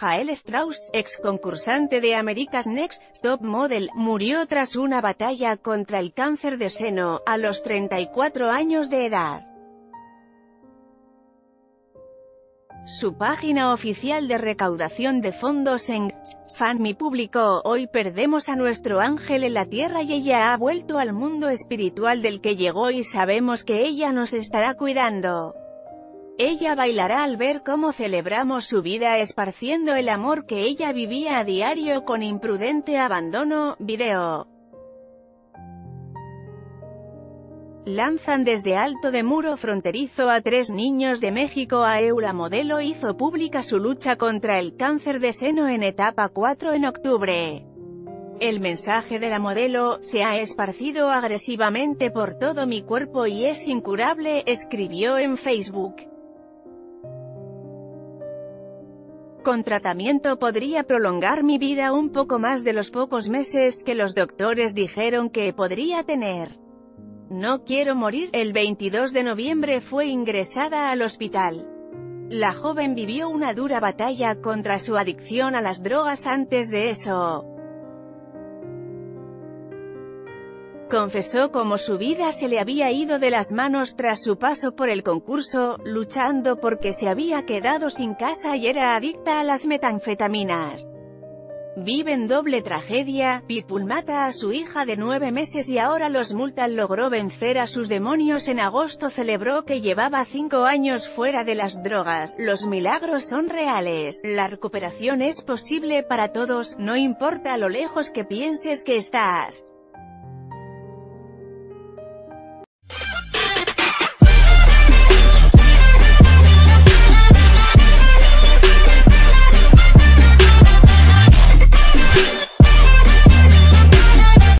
Jael Strauss, ex concursante de America's Next Top Model, murió tras una batalla contra el cáncer de seno, a los 34 años de edad. Su página oficial de recaudación de fondos en FanMe publicó, hoy perdemos a nuestro ángel en la tierra y ella ha vuelto al mundo espiritual del que llegó y sabemos que ella nos estará cuidando. Ella bailará al ver cómo celebramos su vida esparciendo el amor que ella vivía a diario con imprudente abandono, video. Lanzan desde alto de muro fronterizo a tres niños de México a Eula Modelo hizo pública su lucha contra el cáncer de seno en etapa 4 en octubre. El mensaje de la modelo, se ha esparcido agresivamente por todo mi cuerpo y es incurable, escribió en Facebook. Con tratamiento podría prolongar mi vida un poco más de los pocos meses que los doctores dijeron que podría tener. No quiero morir. El 22 de noviembre fue ingresada al hospital. La joven vivió una dura batalla contra su adicción a las drogas antes de eso. Confesó cómo su vida se le había ido de las manos tras su paso por el concurso, luchando porque se había quedado sin casa y era adicta a las metanfetaminas. Viven doble tragedia, Pitbull mata a su hija de nueve meses y ahora los multan logró vencer a sus demonios en agosto celebró que llevaba cinco años fuera de las drogas, los milagros son reales, la recuperación es posible para todos, no importa lo lejos que pienses que estás.